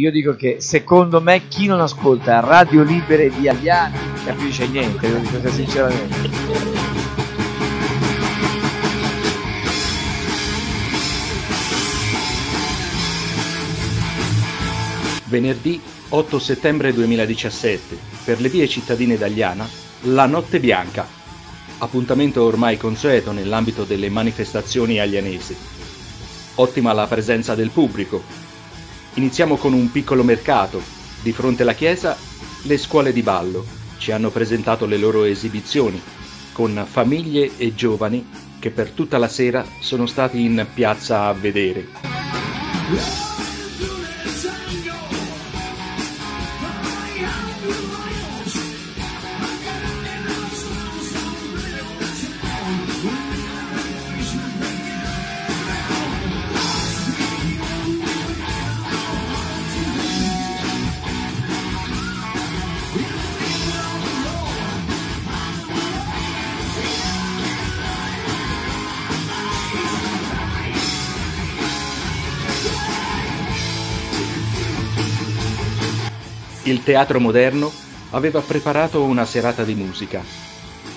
io dico che secondo me chi non ascolta Radio Libere di Agliani capisce niente, lo dico sinceramente. Venerdì 8 settembre 2017, per le vie cittadine d'Agliana, la Notte Bianca, appuntamento ormai consueto nell'ambito delle manifestazioni aglianesi. Ottima la presenza del pubblico. Iniziamo con un piccolo mercato. Di fronte alla chiesa, le scuole di ballo ci hanno presentato le loro esibizioni, con famiglie e giovani che per tutta la sera sono stati in piazza a vedere. Il Teatro Moderno aveva preparato una serata di musica.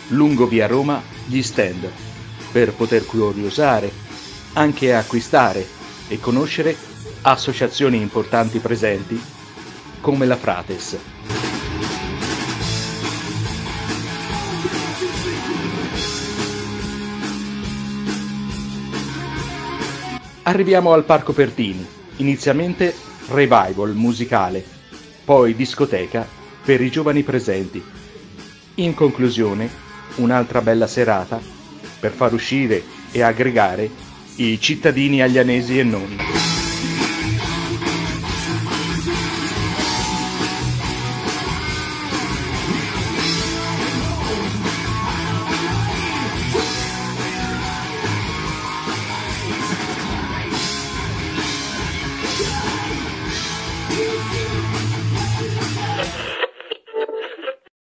Lungo via Roma gli stand, per poter curiosare, anche acquistare e conoscere associazioni importanti presenti come la Frates. Arriviamo al Parco Pertini, inizialmente revival musicale poi discoteca per i giovani presenti. In conclusione, un'altra bella serata per far uscire e aggregare i cittadini aglianesi e non.